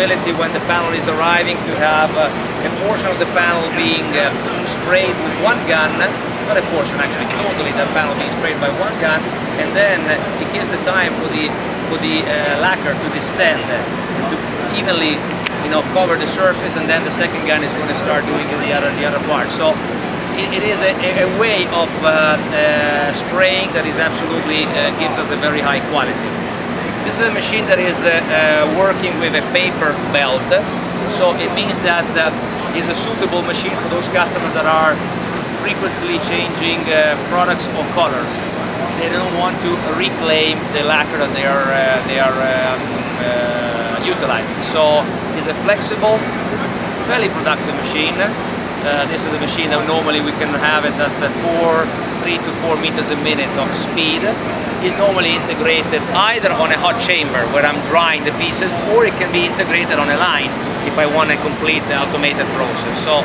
possibility when the panel is arriving to have uh, a portion of the panel being uh, sprayed with one gun, not a portion actually, totally the panel being sprayed by one gun, and then it gives the time for the for the uh, lacquer to distend, to evenly you know cover the surface, and then the second gun is going to start doing the other the other part. So it, it is a, a, way of uh, uh, spraying that is absolutely uh, gives us a very high quality. This is a machine that is uh, uh, working with a paper belt, so it means that uh, it's a suitable machine for those customers that are frequently changing uh, products or colors. They don't want to reclaim the lacquer that they are uh, they are um, uh, utilizing. So it's a flexible, fairly productive machine. This is the machine that normally we can have it at four, three to four meters a minute of speed is normally integrated either on a hot chamber where I'm drying the pieces or it can be integrated on a line if I want a complete the automated process. So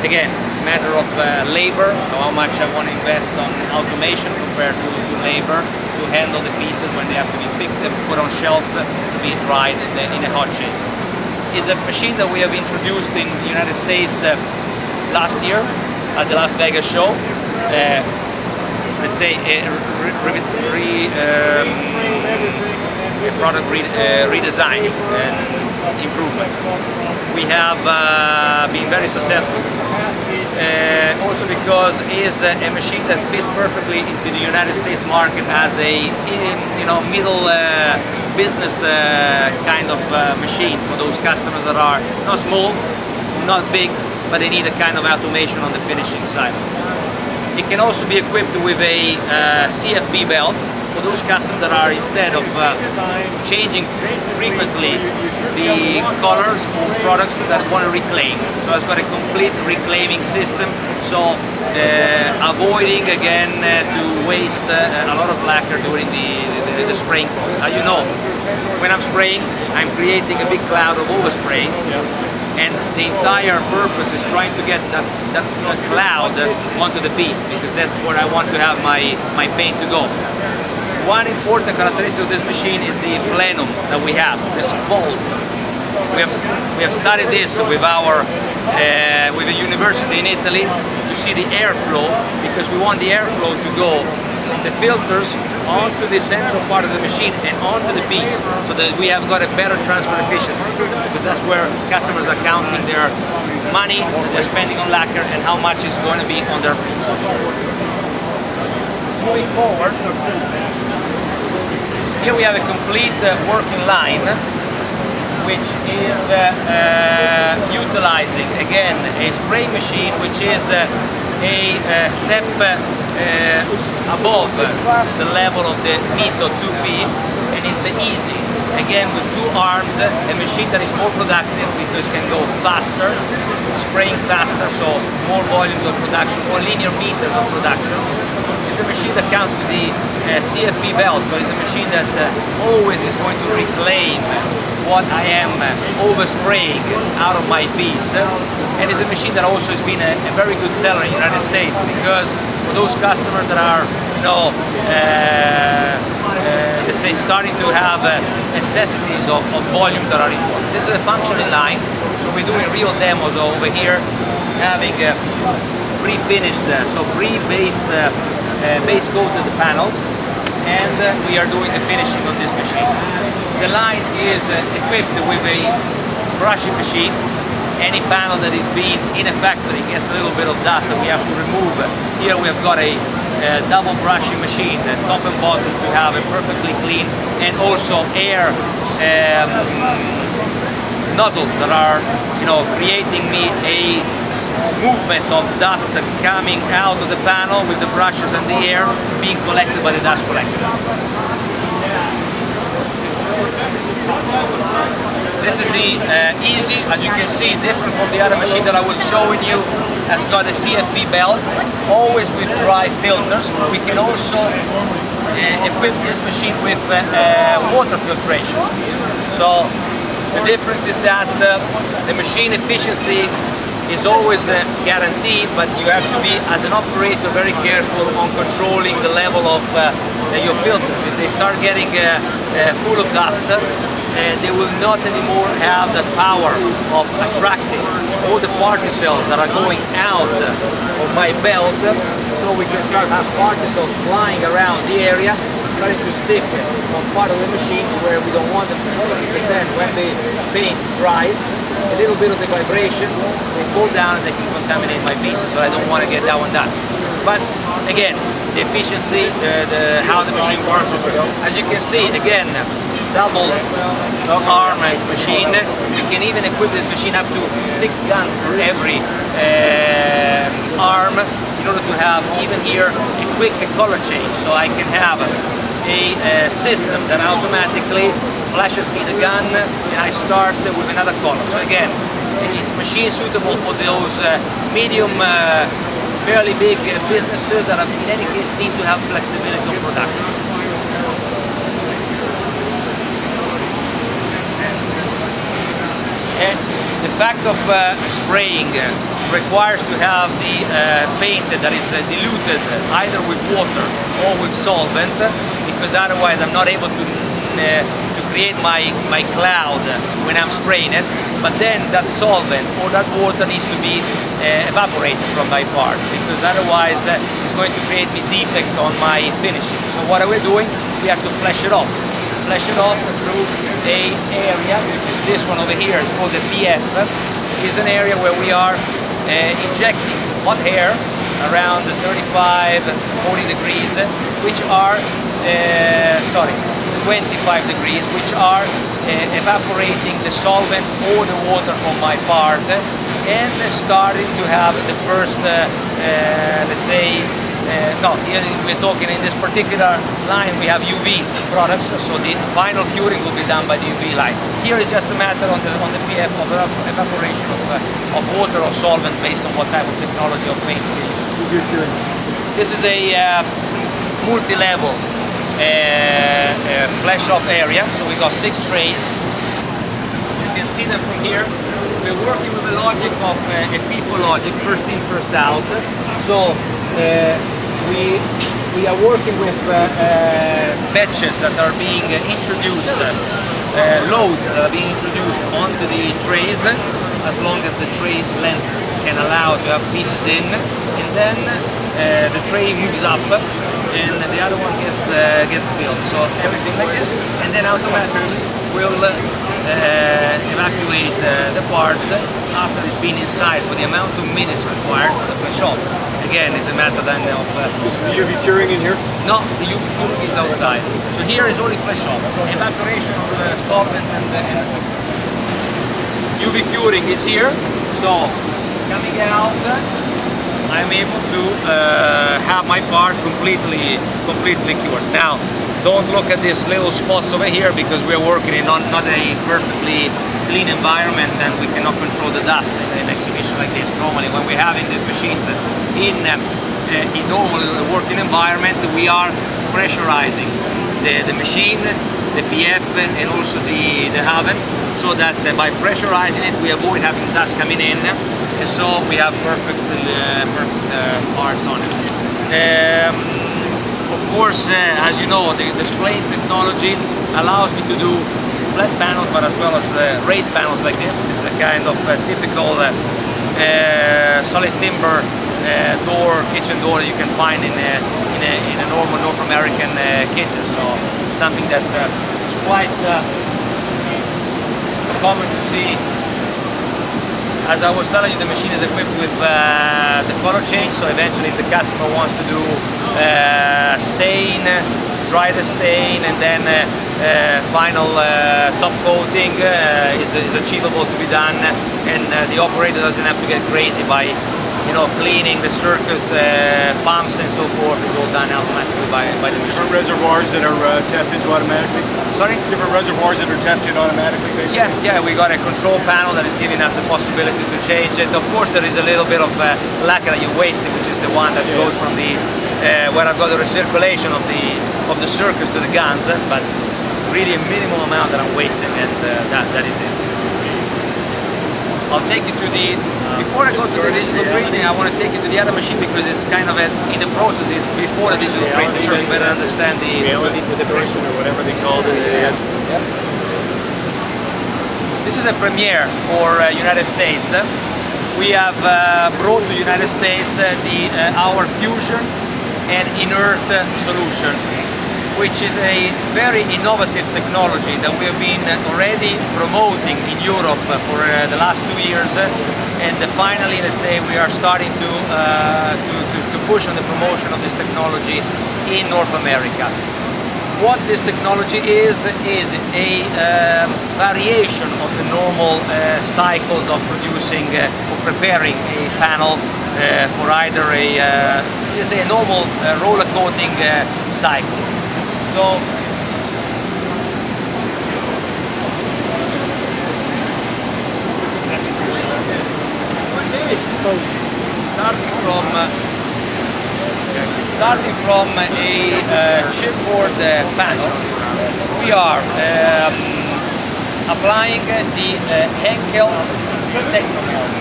again, matter of uh, labor, how much I want to invest on automation compared to, to labor to handle the pieces when they have to be picked and put on shelves to be dried in, the, in a hot chamber. Is a machine that we have introduced in the United States uh, last year at the Las Vegas show. Uh, let's say, a, re, re, um, a product re, uh, redesign and improvement. We have uh, been very successful. Uh, also because it is a machine that fits perfectly into the United States market as a you know middle uh, business uh, kind of uh, machine for those customers that are not small, not big, but they need a kind of automation on the finishing side. It can also be equipped with a uh, CFB belt for those customers that are instead of uh, changing frequently the colors or products that want to reclaim. So it's got a complete reclaiming system. So uh, avoiding again uh, to waste uh, a lot of lacquer during the, the, the spraying process. As you know, when I'm spraying, I'm creating a big cloud of overspray. Yeah and the entire purpose is trying to get that, that, that cloud onto the piece because that's where I want to have my, my paint to go. One important characteristic of this machine is the plenum that we have, this bulb. We have, we have studied this with our uh, with a university in Italy to see the airflow because we want the airflow to go from the filters onto the central part of the machine and onto the piece so that we have got a better transfer efficiency because that's where customers are counting their money they're spending on lacquer and how much is going to be on their piece. Moving forward, here we have a complete uh, working line which is uh, uh, utilizing again a spray machine which is uh, a uh, step uh, above the level of the Mito 2P and it's the Easy. Again with two arms, a machine that is more productive because it can go faster, spraying faster, so more volumes of production, more linear meters of production. It's a machine that comes with the uh, CFB belt, so it's a machine that uh, always is going to reclaim what I am overspraying out of my piece. And it's a machine that also has been a, a very good seller in the United States because for those customers that are, you know, uh, uh, let's say starting to have uh, necessities of, of volume that are important. This is a functioning line, so we're doing real demos over here, having pre-finished, so pre-based, base coated panels, and we are doing the finishing of this machine. The line is equipped with a brushing machine any panel that is being in a factory gets a little bit of dust that we have to remove. Here we have got a, a double brushing machine, top and bottom to have a perfectly clean and also air um, nozzles that are you know creating me a movement of dust coming out of the panel with the brushes and the air being collected by the dust collector. This is the uh, Easy, as you can see, different from the other machine that I was showing you, has got a CFP belt, always with dry filters. We can also uh, equip this machine with uh, uh water filtration. So the difference is that uh, the machine efficiency is always uh, guaranteed, but you have to be, as an operator, very careful on controlling the level of uh, your filters. If they start getting uh, full of dust, Uh, they will not anymore have the power of attracting all the particles that are going out of my belt. So we can start have particles flying around the area, starting to stick on part of the machine where we don't want them to. And then when the paint dries, a little bit of the vibration, they fall down and they can contaminate my pieces. So I don't want to get that one done. But again, the efficiency, the, the, how the machine works. As you can see, again, double arm machine. You can even equip this machine up to six guns per every uh, arm in order to have even here a quick color change. So I can have a, a system that automatically flashes me the gun and I start with another color. So again, it's machine suitable for those uh, medium uh, fairly big businesses that in any case need to have flexibility of production. And the fact of uh, spraying requires to have the uh, paint that is uh, diluted either with water or with solvent because otherwise I'm not able to create my, my cloud when I'm spraying it but then that solvent or that water needs to be uh, evaporated from my part because otherwise uh, it's going to create me defects on my finishing. So what are we doing? We have to flash it off. Flash it off through a area, which is this one over here, it's called the PF. is an area where we are uh, injecting hot air around 35, 40 degrees, which are, uh, sorry, 25 degrees, which are uh, evaporating the solvent or the water from my part and starting to have the first, uh, uh, let's say, uh, no, here we're talking in this particular line we have UV products, so the final curing will be done by the UV light. Here is just a matter on the, on the PF of evaporation of, uh, of water or solvent based on what type of technology of paint we use. This is a uh, multi-level flash off area, so we got six trays. You can see them from here we're working with the logic of uh, a FIFO logic, first in, first out. So uh, we we are working with uh, uh batches that are being introduced, loads that are being introduced onto the trays, as long as the trays length can allow to have pieces in, and then uh, the tray moves up and the other one gets gets filled. So everything like this, and then automatically will uh, evacuate uh, the parts after it's been inside for the amount of minutes required for the off. Again, it's a matter then of... Uh, is the UV curing in here? No, the UV curing is outside. So here is only off. Evaporation of the solvent and the, and UV curing is here. So coming out, I'm able to uh, have my part completely, completely cured. Now, don't look at these little spots over here because we're working in not, not a perfectly clean environment and we cannot control the dust in an exhibition like this. Normally when we're having these machines in, um, uh, normal working environment we are pressurizing the, the machine, the PF and also the, the oven so that uh, by pressurizing it we avoid having dust coming in so we have perfect, uh, perfect uh, parts on it. Um, of course, uh, as you know, the displaying technology allows me to do flat panels, but as well as uh, raised panels like this. This is a kind of uh, typical uh, solid timber door, kitchen door that you can find in a, in a, in a normal North American kitchen. So something that is quite common to see as I was telling you, the machine is equipped with uh, the color change, so eventually if the customer wants to do uh, stain, dry the stain, and then uh, uh final uh, top coating uh, is, is, achievable to be done, and the operator doesn't have to get crazy by you know, cleaning the circus uh, pumps and so forth is all done automatically by, by the machine. Different reservoirs that are uh, tapped into automatically? Sorry? Different reservoirs that are tapped in automatically, basically? Yeah, yeah, we got a control panel that is giving us the possibility to change it. Of course, there is a little bit of uh, lacquer that you wasted, which is the one that yeah. goes from the, uh, where I've got the recirculation of the, of the circus to the guns, but really a minimal amount that I'm wasting, and uh, that, that is it. I'll take you to the, before I go to the digital printing, I want to take you to the other machine because it's kind of a, in the process, it's before the digital printing, so you better understand the... Reality position or whatever they called it. Yep. This is a premiere for uh, United States. We have uh, brought to United States uh, the uh, our fusion and inert solution, which is a very innovative technology that we have been already promoting in Europe for uh, the last two years. And finally, let's say, we are starting to, uh, to, to, to push on the promotion of this technology in North America what this technology is is a um, variation of the normal uh, cycles of producing uh, or preparing a panel uh, for either a uh, a normal uh, roller coating uh, cycle. So starting from starting from a uh, chipboard uh, panel, we are um, applying the uh, Henkel Technomelt,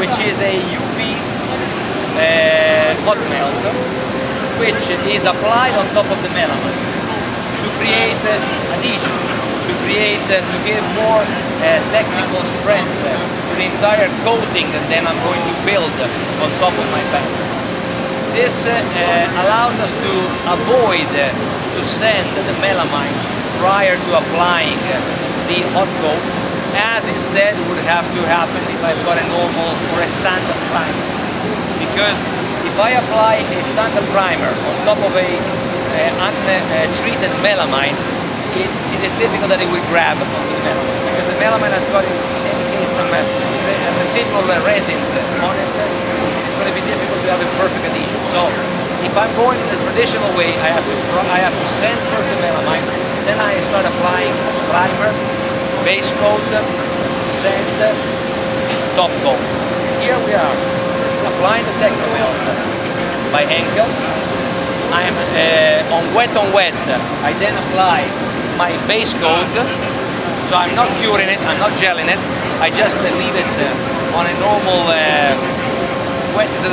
which is a UV uh, hot melt, which is applied on top of the melamine to create adhesion, to create, to give more uh, technical strength to the entire coating that then I'm going to build on top of my panel. This uh, allows us to avoid to send the melamine prior to applying the hot coat as instead would have to happen if I've got a normal or a standard primer. Because if I apply a standard primer on top of a untreated melamine, it, it is difficult that it will grab onto the melamine because the melamine has got in any some uh, residual resins on it It's going to be difficult to have a perfect adhesion. So if I'm going in the traditional way, I have to I have to sand first the melamine, then I start applying primer, base coat, sand, top coat. Here we are the Technomelt by Henkel. I'm uh, on wet on wet. I then apply my base coat. So I'm not curing it, I'm not gelling it. I just uh, leave it uh, on a normal uh, wet is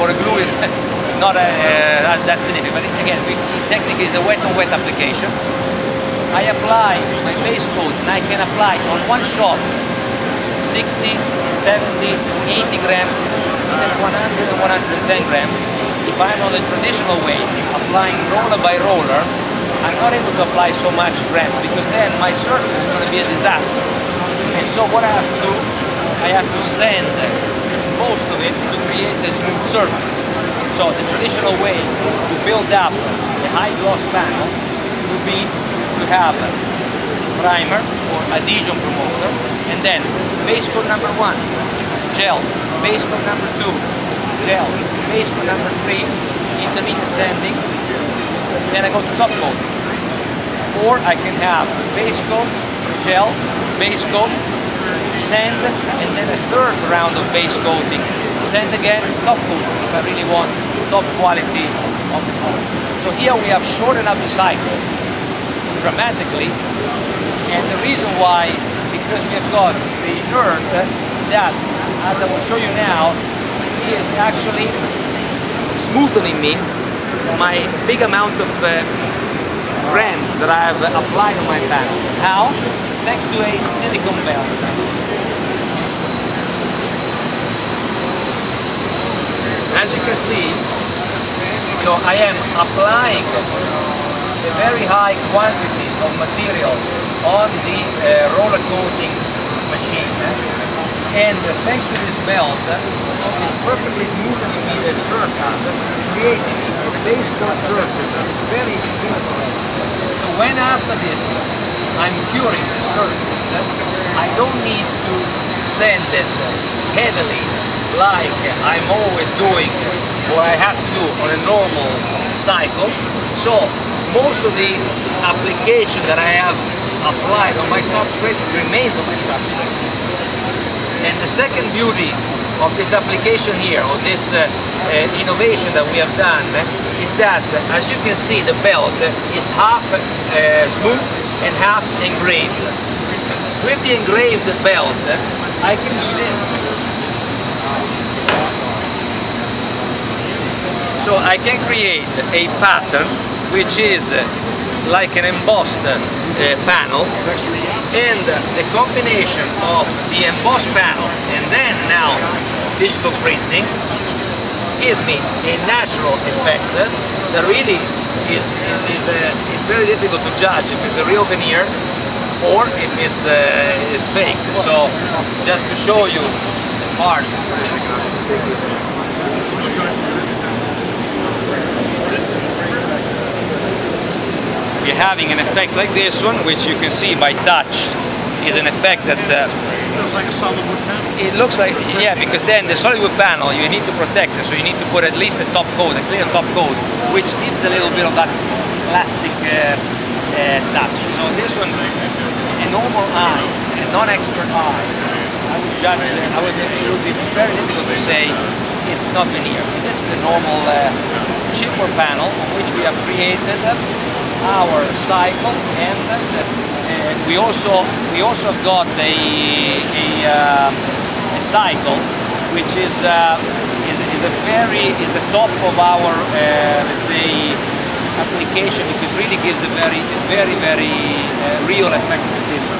for a glue is not a, uh, that significant. But again, we, technically it's a wet on wet application. I apply my base coat and I can apply on one shot 60, 70, 80 grams, even 100 and 110 grams. If I'm on the traditional way, applying roller by roller, I'm not able to apply so much grams because then my surface is going to be a disaster. And so what I have to do, I have to sand most of it to create a smooth surface. So the traditional way to build up a high gloss panel would be to have primer or adhesion promoter and then base coat number one, gel, base coat number two, gel, base coat number three, intermediate sanding, then I go to top coat. Or I can have base coat, gel, base coat, sand, and then a third round of base coating. Sand again, top coat, if I really want top quality of the coat. So here we have shortened up the cycle dramatically, and the reason why, because we have got the inert that, as I will show you now, he is actually smoothing me my big amount of uh, that I have applied on my panel. How? Thanks to a silicone belt. as you can see, so I am applying a very high quantity of material on the uh, roller coating machine. And uh, thanks to this belt, uh, it's perfectly smoothing me the surface, creating a base coat surface is very beautiful. So when after this I'm curing the surface, I don't need to sand it heavily like I'm always doing what I have to do on a normal cycle. So most of the application that I have applied on my substrate remains on my substrate. And the second beauty of this application here, or this uh, uh, innovation that we have done, is that, as you can see, the belt is half uh, smooth and half engraved. With the engraved belt, I can do this. So I can create a pattern which is like an embossed uh, panel and the combination of the embossed panel and then now digital printing gives me a natural effect that really is, is, is, uh, is very difficult to judge if it's a real veneer or if it's, uh, it's fake. So just to show you the part. We're having an effect like this one, which you can see by touch, is an effect that uh, looks like a solid wood panel. it looks like, yeah, because then the solid wood panel, you need to protect it, so you need to put at least a top coat, a clear top coat, which gives a little bit of that plastic uh, uh, touch. So this one, a normal eye, a non-expert eye, I would judge, uh, I would, it would be very difficult to say it's not veneer. This is a normal uh, chipboard panel on which we have created our cycle and uh, we also we also got a a, uh, a cycle which is, uh, is is a very is the top of our uh, let's say application because it really gives a very very very uh, real effect of the timber.